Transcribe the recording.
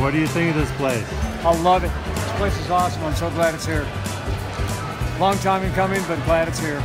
What do you think of this place? I love it. This place is awesome. I'm so glad it's here. Long time in coming, but glad it's here.